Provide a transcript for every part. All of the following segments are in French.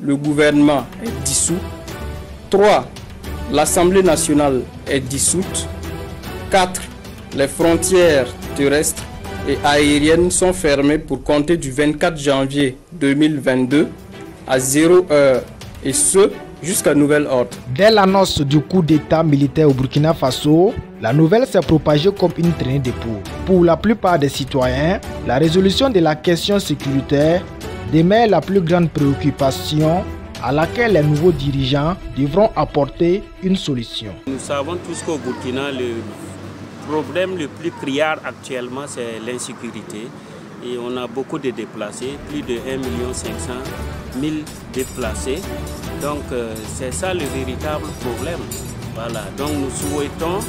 le gouvernement est dissous. 3. L'Assemblée nationale est dissoute. 4. Les frontières terrestres et aériennes sont fermées pour compter du 24 janvier 2022 à 0 heure et ce jusqu'à nouvel ordre. Dès l'annonce du coup d'état militaire au Burkina Faso, la nouvelle s'est propagée comme une traînée de poux. Pour la plupart des citoyens, la résolution de la question sécuritaire demeure la plus grande préoccupation à laquelle les nouveaux dirigeants devront apporter une solution. Nous savons tous qu'au Burkina, le problème le plus criard actuellement, c'est l'insécurité. Et on a beaucoup de déplacés, plus de 1 500 000 déplacés. Donc euh, c'est ça le véritable problème. Voilà. Donc nous souhaitons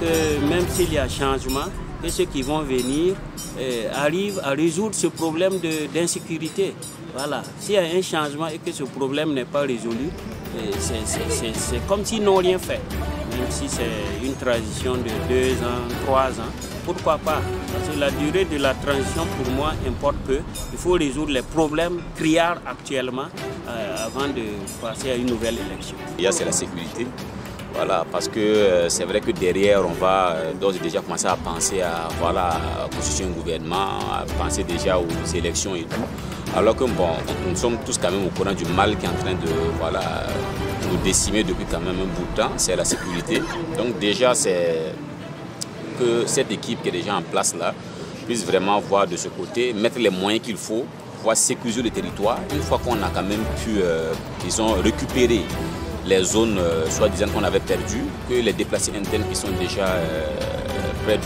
que même s'il y a changement, que ceux qui vont venir euh, arrivent à résoudre ce problème d'insécurité. Voilà. S'il y a un changement et que ce problème n'est pas résolu, euh, c'est comme s'ils n'ont rien fait. Même si c'est une transition de deux ans, trois ans, pourquoi pas? Parce que la durée de la transition, pour moi, importe peu. Il faut résoudre les problèmes criards actuellement euh, avant de passer à une nouvelle élection. Il y a c'est la sécurité. Voilà, parce que euh, c'est vrai que derrière, on va euh, d'ores et déjà commencer à penser à voilà, constituer un gouvernement, à penser déjà aux élections et tout. Alors que bon, nous sommes tous quand même au courant du mal qui est en train de voilà, nous décimer depuis quand même un bout de temps, c'est la sécurité. Donc déjà, c'est que cette équipe qui est déjà en place là puisse vraiment voir de ce côté, mettre les moyens qu'il faut, pour sécuriser le territoire. Une fois qu'on a quand même pu, euh, disons, récupérer les zones euh, soi-disant qu'on avait perdues, que les déplacés internes qui sont déjà euh, près de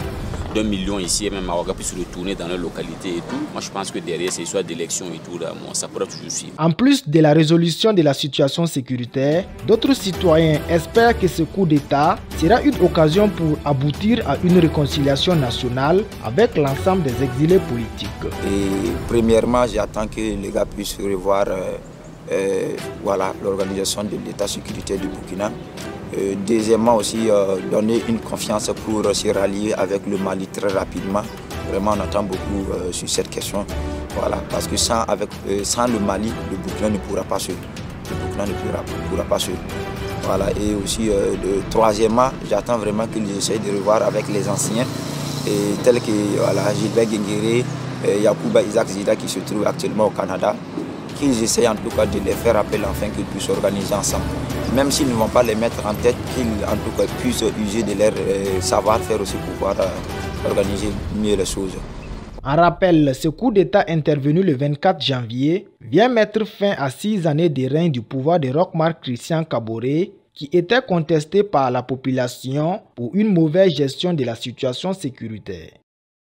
d'un million ici et même à Ouaga puisse retourner dans leur localité et tout. Moi, je pense que derrière ces histoires d'élections et tout, là, ça pourrait toujours suivre. En plus de la résolution de la situation sécuritaire, d'autres citoyens espèrent que ce coup d'État sera une occasion pour aboutir à une réconciliation nationale avec l'ensemble des exilés politiques. Et premièrement, j'attends que les gars puissent revoir euh, voilà, l'organisation de l'État sécuritaire du Burkina euh, deuxièmement aussi, euh, donner une confiance pour se rallier avec le Mali très rapidement. Vraiment, on attend beaucoup euh, sur cette question. Voilà, parce que sans, avec, sans le Mali, le Burkina ne pourra pas se. Le Burkina ne pourra, pas se. Voilà, et aussi, troisièmement, j'attends vraiment qu'ils essayent de revoir avec les anciens, et tels que voilà, Gilbert Genguéré, Yacouba Isaac Zida qui se trouve actuellement au Canada, qu'ils essayent en tout cas de les faire appel enfin qu'ils puissent s'organiser ensemble même s'ils ne vont pas les mettre en tête, qu'ils en tout cas puissent user de leur euh, savoir-faire aussi pour pouvoir euh, organiser mieux les choses. En rappel, ce coup d'État intervenu le 24 janvier vient mettre fin à six années de règne du pouvoir de Rockmar Christian Caboret qui était contesté par la population pour une mauvaise gestion de la situation sécuritaire.